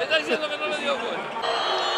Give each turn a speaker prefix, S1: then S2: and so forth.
S1: está diciendo que no le dio gol.